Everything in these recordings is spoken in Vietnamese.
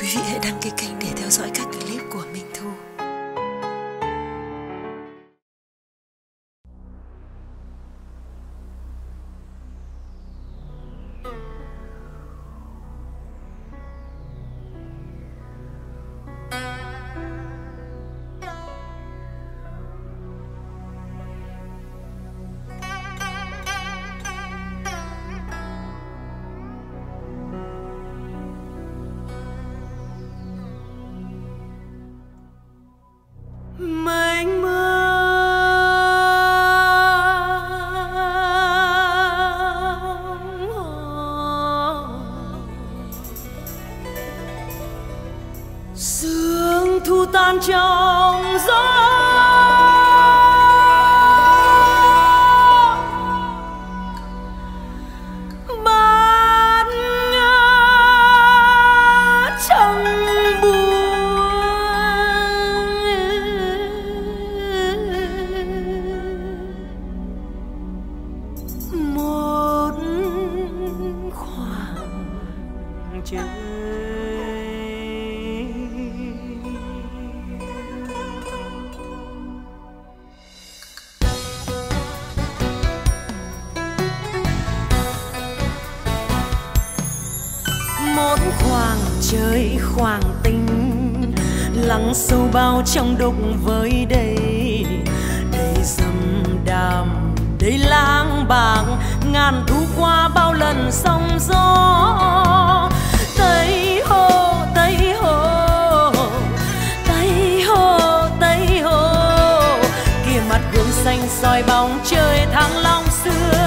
Quý vị hãy đăng ký kênh để theo dõi các clip của Minh Thu. Trong chơi khoảng tình, lắng sâu bao trong đục với đây đầy dầm đàm đầy lang bạc ngàn thu qua bao lần sóng gió, tây hồ tây hồ tây hồ tây hồ. Kia mặt gương xanh soi bóng trời thăng long xưa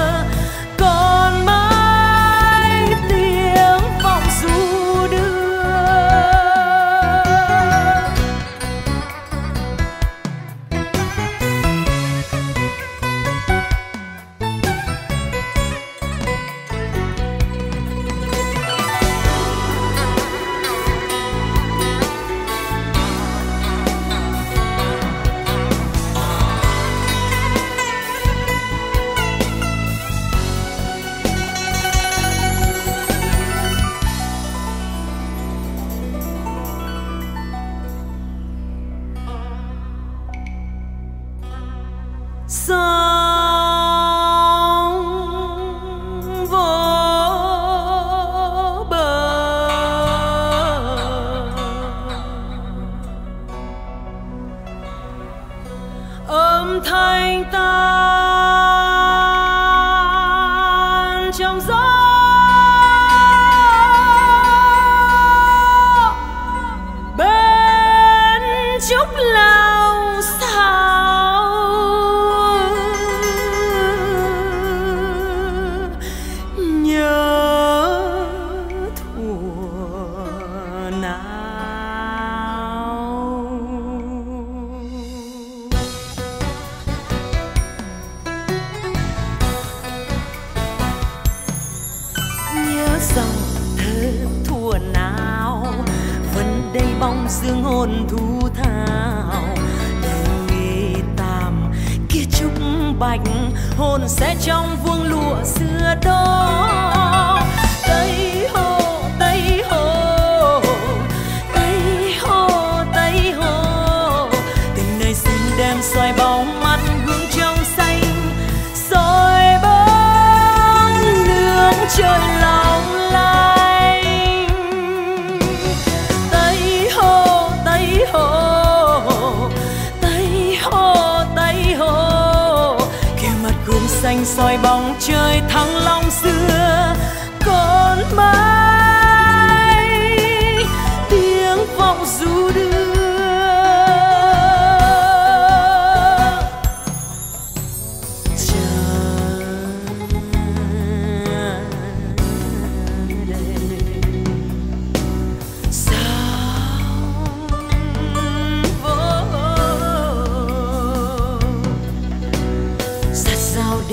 sóng dương hồn thu thảo đầy nghề tàm kia trúc bạch, hồn sẽ trong vuông lụa xưa đó. Tây hồ tây hồ tây hồ tây hồ tình nơi xin đem soi bóng mắt hướng trong xanh, soi bóng nương trời. Trời thăng long xưa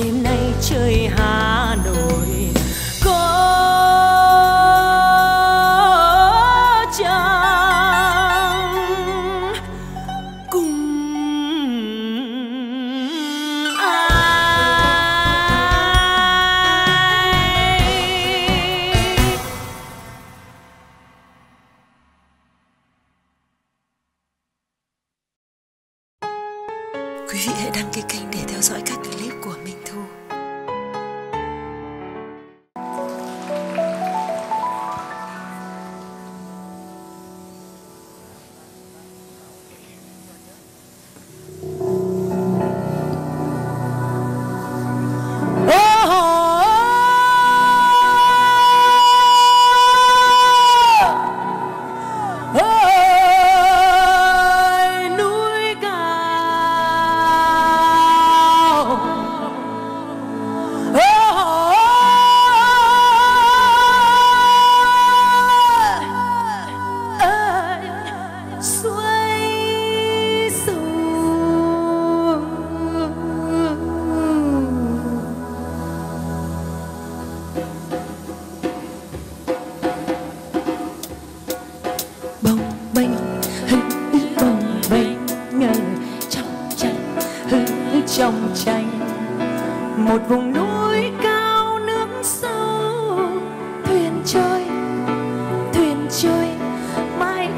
đêm nay trời Hà Nội.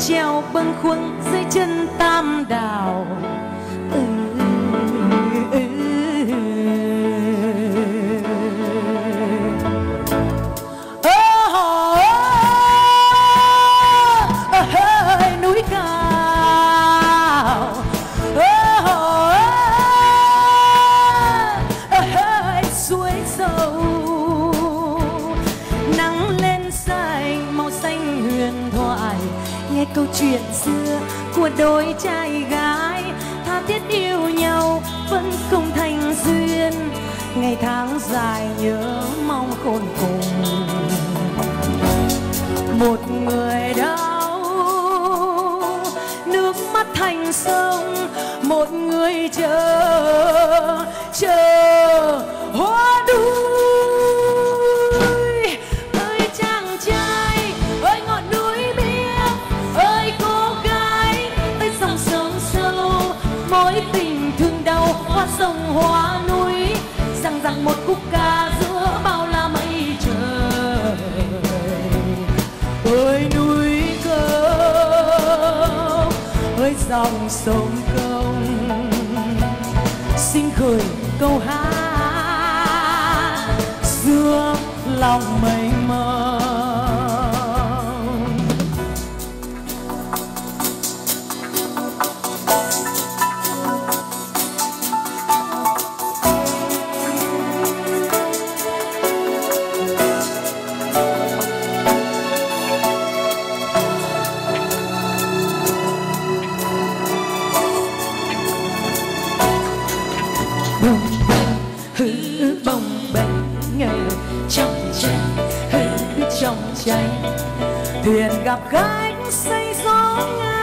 Treo bâng khuâng dưới chân tam đảo. Xưa của đôi trai gái. Tha thiết yêu nhau vẫn không thành duyên. Ngày tháng dài nhớ mong khôn cùng. Một người đau, nước mắt thành sông. Một người chờ chờ hoa hoa núi, rằng rằng một khúc ca giữa bao la mây trời. Ơi núi cao, ơi dòng sông công, xin khởi câu hát, giữa lòng mênh mông. Cháy thuyền gặp khách xây gió ngang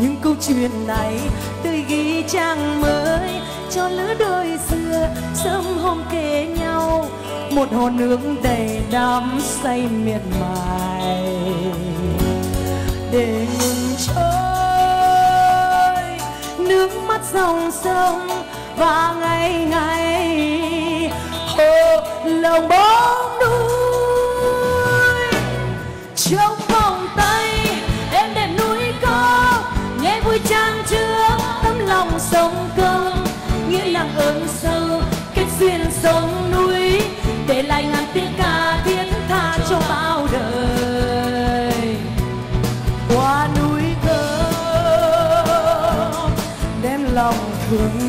những câu chuyện này tươi ghi trang mới cho lứa đôi xưa, sớm hôm kề nhau. Một hồ nước đầy đắm say miệt mài. Để ngừng trôi, nước mắt dòng sông và ngày ngày hồ lòng bóng núi lòng